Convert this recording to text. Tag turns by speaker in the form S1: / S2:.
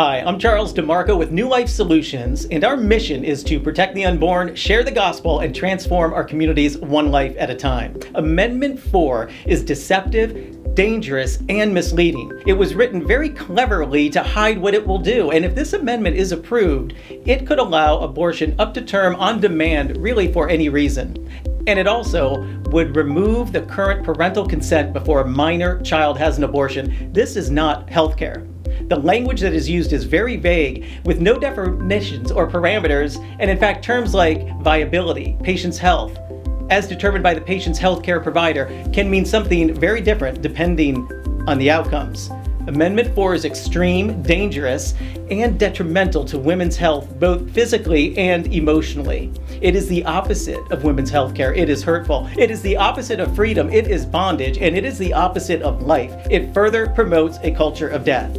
S1: Hi, I'm Charles DeMarco with New Life Solutions, and our mission is to protect the unborn, share the gospel, and transform our communities one life at a time. Amendment 4 is deceptive, dangerous, and misleading. It was written very cleverly to hide what it will do, and if this amendment is approved, it could allow abortion up to term on demand, really for any reason. And it also would remove the current parental consent before a minor child has an abortion. This is not healthcare. The language that is used is very vague, with no definitions or parameters, and in fact, terms like viability, patient's health, as determined by the patient's healthcare provider, can mean something very different depending on the outcomes. Amendment 4 is extreme, dangerous, and detrimental to women's health, both physically and emotionally. It is the opposite of women's health care. It is hurtful. It is the opposite of freedom. It is bondage, and it is the opposite of life. It further promotes a culture of death.